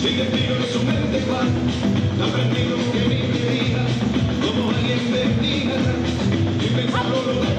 Si te pido su mente no aprendimos que mi vida, como alguien bendiga, y pensarlo